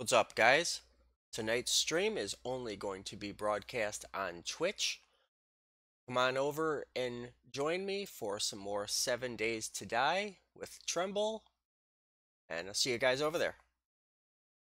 What's up, guys? Tonight's stream is only going to be broadcast on Twitch. Come on over and join me for some more Seven Days to Die with Tremble. And I'll see you guys over there.